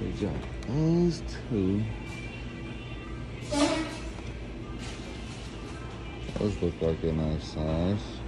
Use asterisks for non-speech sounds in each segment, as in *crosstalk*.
We got those two. Those look like a nice size.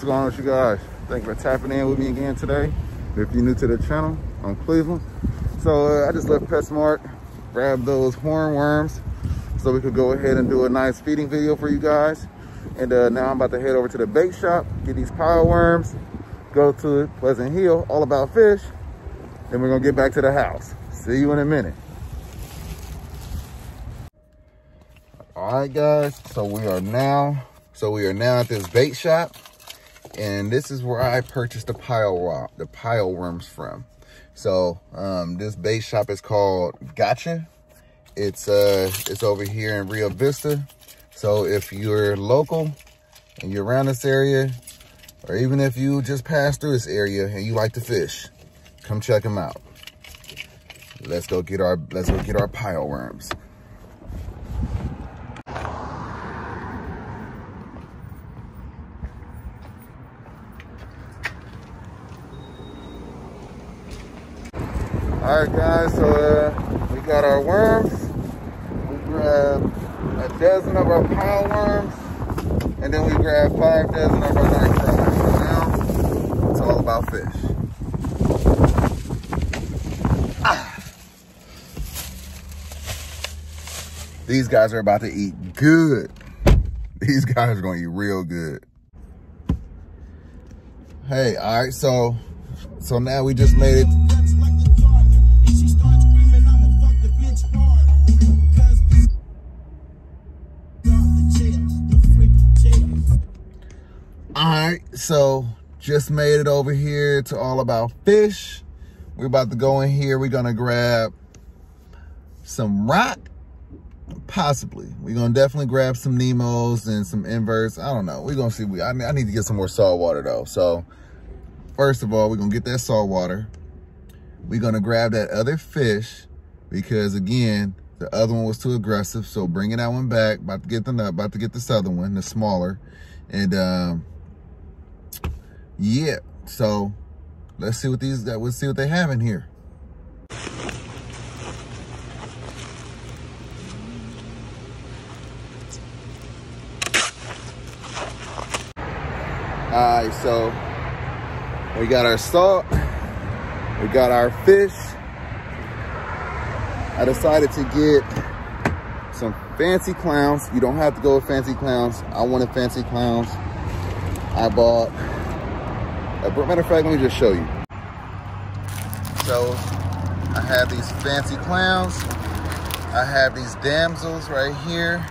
What's going on with you guys? Thank you for tapping in with me again today. If you're new to the channel, I'm Cleveland. So uh, I just left PetSmart, grabbed those hornworms so we could go ahead and do a nice feeding video for you guys. And uh, now I'm about to head over to the bait shop, get these pile worms, go to Pleasant Hill, all about fish. Then we're gonna get back to the house. See you in a minute. All right, guys, so we are now, so we are now at this bait shop and this is where I purchased the pile the pile worms from. So um, this bait shop is called Gotcha. It's uh it's over here in Rio Vista. So if you're local and you're around this area, or even if you just pass through this area and you like to fish, come check them out. Let's go get our let's go get our pile worms. All right, guys, so uh, we got our worms. We grabbed a dozen of our pile worms, and then we grabbed five dozen of our night crawlers. So now, it's all about fish. Ah. These guys are about to eat good. These guys are gonna eat real good. Hey, all right, so, so now we just made it so just made it over here to All About Fish. We're about to go in here. We're gonna grab some rock, possibly. We're gonna definitely grab some Nemos and some inverts. I don't know. We're gonna see. We I, need to get some more salt water though. So first of all, we're gonna get that salt water. We're gonna grab that other fish because again, the other one was too aggressive. So bringing that one back. About to get the about to get this other one, the smaller, and um, yeah. So let's see what these. Let's see what they have in here. All right, so we got our salt, we got our fish. I decided to get some fancy clowns. You don't have to go with fancy clowns. I wanted fancy clowns. I bought, matter of fact, let me just show you. So I have these fancy clowns. I have these damsels right here.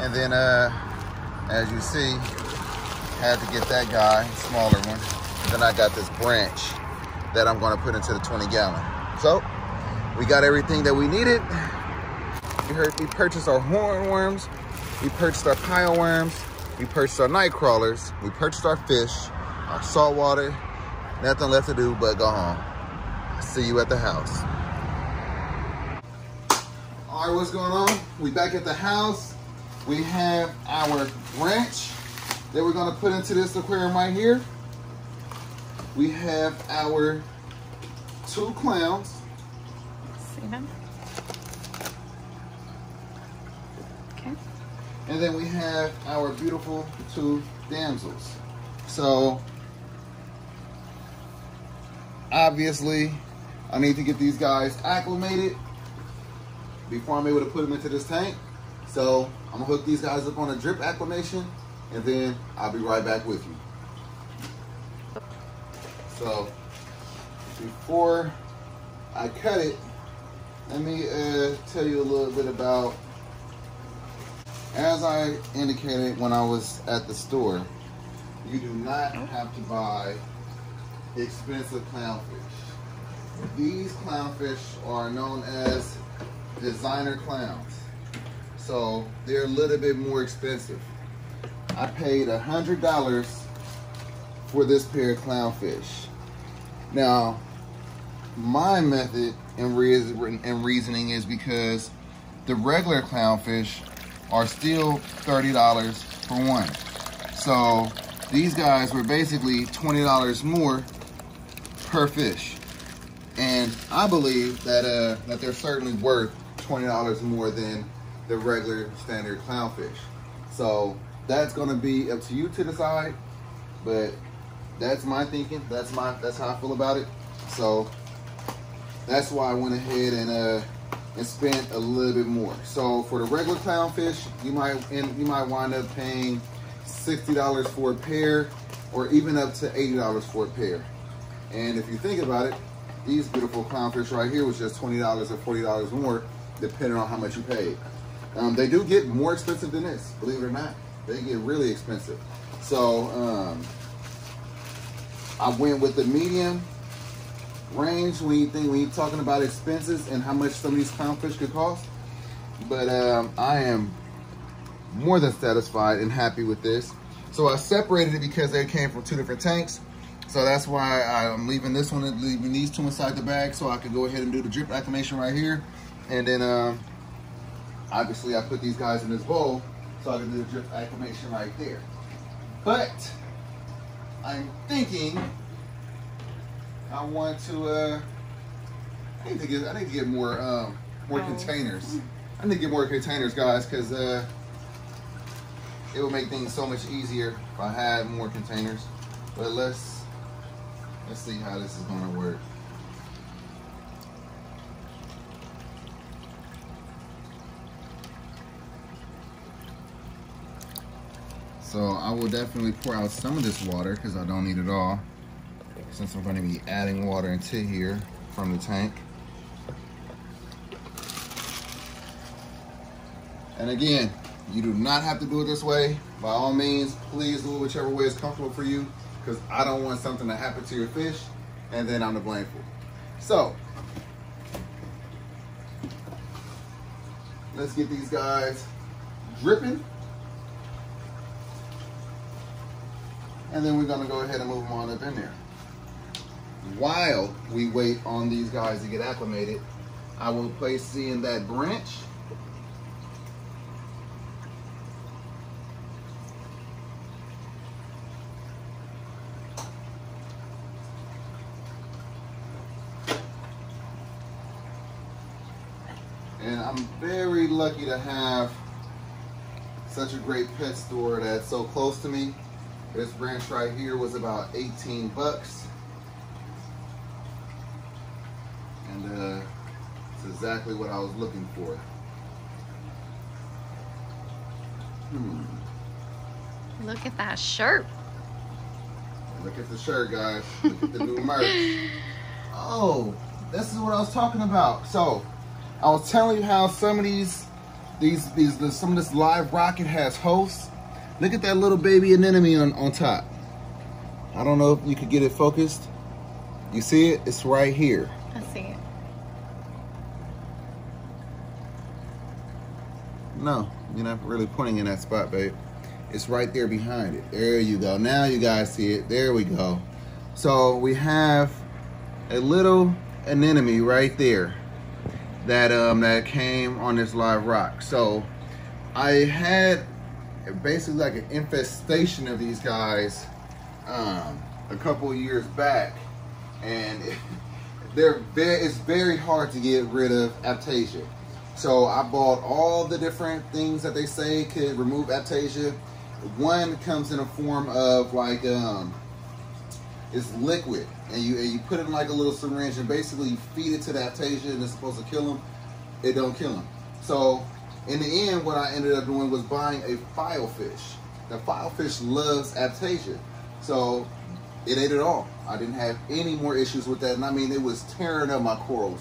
And then, uh, as you see, had to get that guy, smaller one. Then I got this branch that I'm gonna put into the 20 gallon. So we got everything that we needed. We heard we purchased our hornworms, we purchased our pile worms, we purchased our night crawlers, we purchased our fish, our salt water. Nothing left to do but go home. See you at the house. All right, what's going on? We back at the house. We have our branch that we're gonna put into this aquarium right here. We have our two clowns. See them? Okay. And then we have our beautiful two damsels. So, obviously, I need to get these guys acclimated before I'm able to put them into this tank. So, I'm gonna hook these guys up on a drip acclimation and then I'll be right back with you. So, before I cut it, let me uh, tell you a little bit about, as I indicated when I was at the store, you do not have to buy expensive clownfish. these clownfish are known as designer clowns. So they're a little bit more expensive. I paid a hundred dollars for this pair of clownfish. Now, my method and reasoning is because the regular clownfish are still $30 for one. So these guys were basically $20 more per fish. And I believe that uh, that they're certainly worth $20 more than the regular standard clownfish. So that's gonna be up to you to decide, but that's my thinking. That's my that's how I feel about it. So that's why I went ahead and uh and spent a little bit more. So for the regular clownfish, you might and you might wind up paying $60 for a pair or even up to $80 for a pair. And if you think about it, these beautiful clownfish right here was just $20 or $40 more, depending on how much you paid. Um, they do get more expensive than this, believe it or not. They get really expensive. So um, I went with the medium range when you think when you're talking about expenses and how much some of these clownfish could cost. But um, I am more than satisfied and happy with this. So I separated it because they came from two different tanks. So that's why I'm leaving this one, and leaving these two inside the bag so I can go ahead and do the drip acclimation right here. And then um, obviously I put these guys in this bowl so I can do the drip acclimation right there. But I'm thinking I want to uh, I need to get I need to get more um, more oh. containers. I need to get more containers, guys, because uh, it would make things so much easier if I had more containers. But let's let's see how this is gonna work. So I will definitely pour out some of this water because I don't need it all since I'm going to be adding water into here from the tank. And again, you do not have to do it this way. By all means, please do it whichever way is comfortable for you because I don't want something to happen to your fish and then I'm to blame for it. So, let's get these guys dripping. And then we're gonna go ahead and move them on up in there while we wait on these guys to get acclimated, I will place C in that branch. And I'm very lucky to have such a great pet store that's so close to me. This branch right here was about 18 bucks. and uh, it's exactly what I was looking for. Hmm. Look at that shirt. Look at the shirt, guys. Look at the new *laughs* merch. Oh, this is what I was talking about. So, I was telling you how some of these, these, these, the, some of this live rocket has hosts. Look at that little baby anemone on, on top. I don't know if you could get it focused. You see it? It's right here. I see it. No, you're not really pointing in that spot, babe. It's right there behind it. There you go. Now you guys see it. There we go. So we have a little anemone right there that um that came on this live rock. So I had basically like an infestation of these guys um, a couple years back, and *laughs* they're very it's very hard to get rid of aptasia. So I bought all the different things that they say could remove aptasia. One comes in a form of like um, it's liquid, and you and you put it in like a little syringe, and basically you feed it to the aptasia, and it's supposed to kill them. It don't kill them. So in the end, what I ended up doing was buying a filefish. The filefish loves aptasia, so it ate it all. I didn't have any more issues with that, and I mean it was tearing up my corals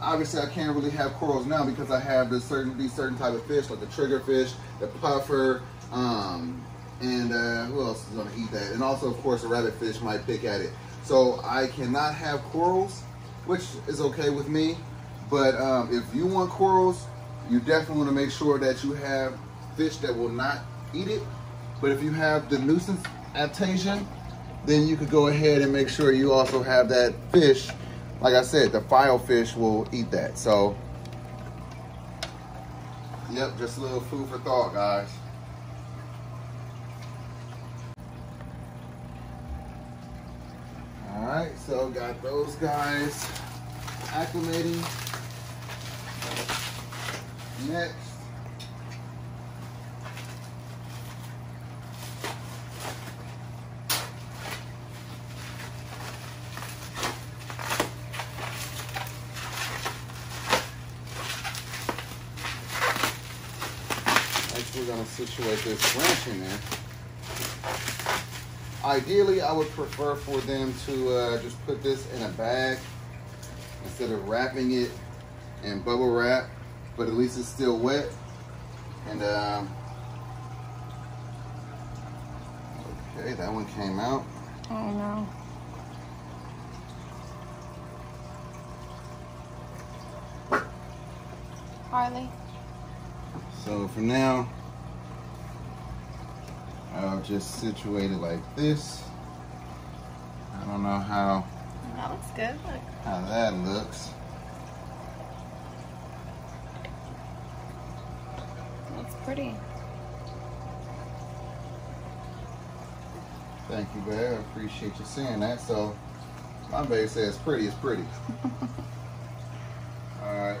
obviously I can't really have corals now because I have this certain these certain type of fish like the triggerfish, the puffer, um, and uh, who else is gonna eat that? And also of course a rabbit fish might pick at it. So I cannot have corals which is okay with me. But um, if you want corals, you definitely want to make sure that you have fish that will not eat it. But if you have the nuisance aptasia, then you could go ahead and make sure you also have that fish. Like I said, the filefish will eat that. So, yep, just a little food for thought, guys. All right, so got those guys acclimating. Next. Next we're gonna situate this branch in there. Ideally, I would prefer for them to uh, just put this in a bag instead of wrapping it in bubble wrap, but at least it's still wet. And um, okay, that one came out. Oh no. Harley. So for now, I'll just situate it like this. I don't know how That looks good. Look. how that looks. Looks pretty. Thank you, babe. I appreciate you saying that. So my babe says pretty is pretty. *laughs* All right.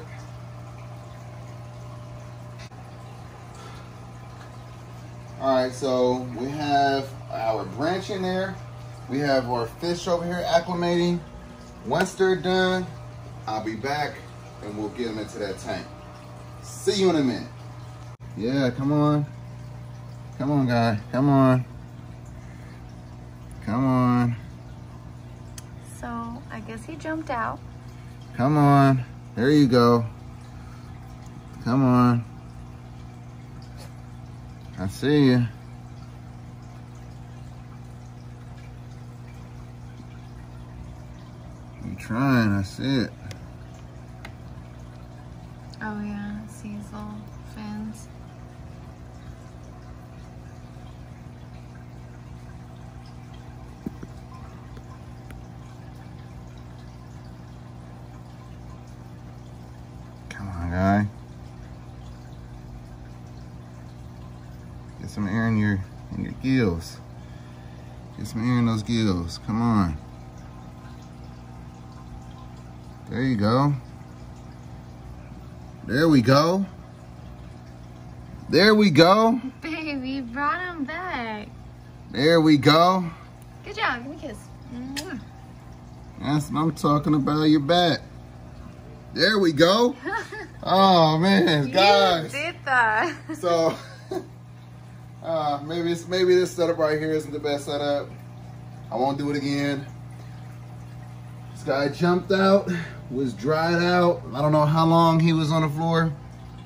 All right, so we have our branch in there. We have our fish over here acclimating. Once they're done, I'll be back and we'll get them into that tank. See you in a minute. Yeah, come on. Come on, guy. Come on. Come on. So I guess he jumped out. Come on. There you go. Come on. I see you. You trying, I see it. Oh yeah, I see his little fins. Come on, guy. Get some air in your in your gills. Get some air in those gills. Come on. There you go. There we go. There we go. Babe, you brought him back. There we go. Good job. Give me a kiss. Mwah. That's what I'm talking about. Your back. There we go. *laughs* Oh man, guys. You did that. So *laughs* uh, maybe it's, maybe this setup right here isn't the best setup. I won't do it again. This guy jumped out, was dried out. I don't know how long he was on the floor,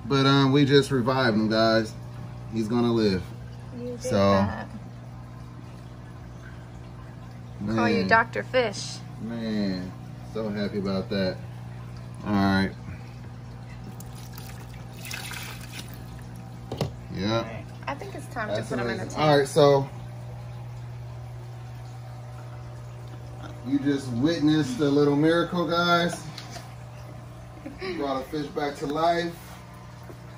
but um, we just revived him, guys. He's gonna live. So, that. Call you Dr. Fish. Man, so happy about that. All right. Yeah. I think it's time That's to put him in the amazing. tank. All right, so you just witnessed a little miracle, guys. Brought a fish back to life.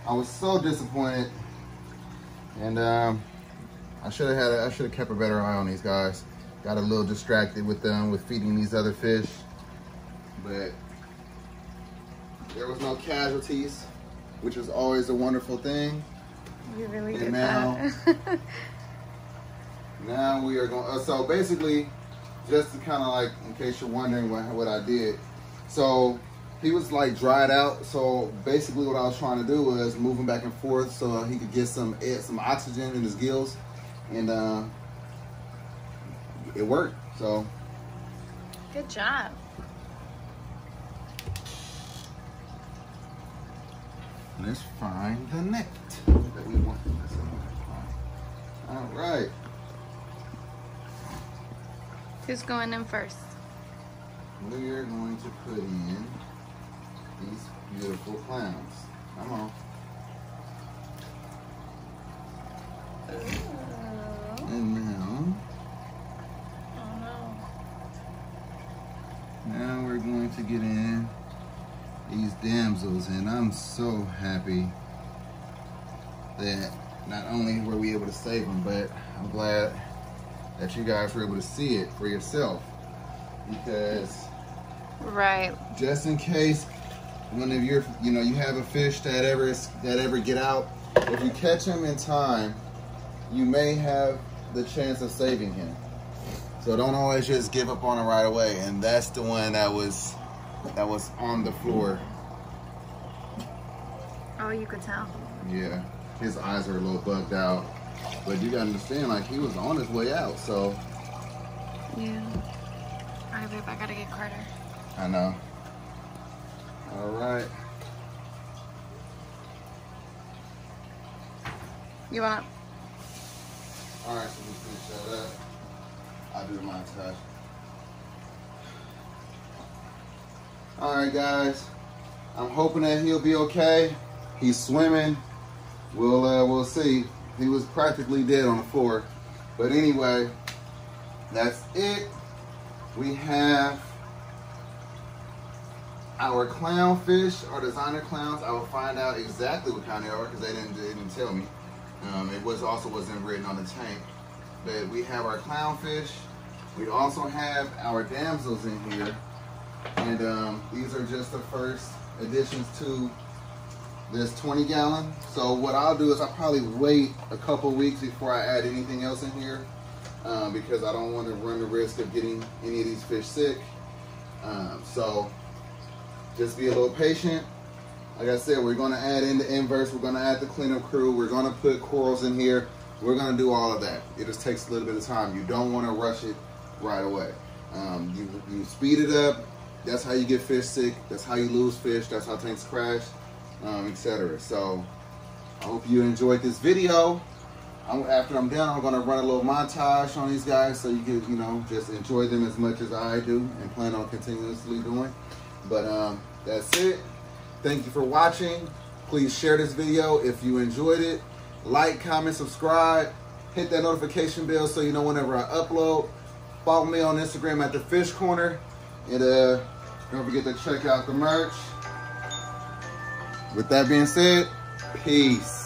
I was so disappointed, and um, I should have had a, I should have kept a better eye on these guys. Got a little distracted with them with feeding these other fish, but there was no casualties, which is always a wonderful thing. You really And did now- that. *laughs* Now we are going. Uh, so basically, just to kind of like, in case you're wondering what what I did, so he was like dried out. So basically, what I was trying to do was move him back and forth so he could get some air, some oxygen in his gills, and uh, it worked. So Good job. let's find the net that we want. All right. Who's going in first? we are going to put in these beautiful clowns. Come on. Oh. And now, Oh no. now we're going to get in these damsels and I'm so happy that not only were we able to save them, but I'm glad that you guys were able to see it for yourself because Right. just in case one of your you know you have a fish that ever that ever get out if you catch him in time you may have the chance of saving him so don't always just give up on him right away and that's the one that was that was on the floor Oh, you could tell. yeah his eyes are a little bugged out but you gotta understand like he was on his way out so Yeah. All right, babe. I gotta get Carter. i know all right You want? All right, so we finish that up. I'll do the montage. All right, guys. I'm hoping that he'll be okay. He's swimming. We'll uh, we'll see. He was practically dead on the floor, but anyway, that's it. We have our clownfish, our designer clowns. I will find out exactly what kind they are because they didn't they didn't tell me. Um, it was also wasn't written on the tank. But we have our clownfish. We also have our damsels in here. And um, these are just the first additions to this 20 gallon. So what I'll do is I'll probably wait a couple weeks before I add anything else in here um, because I don't want to run the risk of getting any of these fish sick. Um, so just be a little patient. Like I said, we're going to add in the inverts. We're going to add the cleanup crew. We're going to put corals in here. We're going to do all of that. It just takes a little bit of time. You don't want to rush it right away. Um, you, you speed it up. That's how you get fish sick. That's how you lose fish. That's how tanks crash, um, etc. So I hope you enjoyed this video. I'm, after I'm done, I'm going to run a little montage on these guys so you can, you know, just enjoy them as much as I do and plan on continuously doing. But um, that's it. Thank you for watching. Please share this video if you enjoyed it. Like, comment, subscribe. Hit that notification bell so you know whenever I upload. Follow me on Instagram at the Fish Corner. And uh, don't forget to check out the merch. With that being said, peace.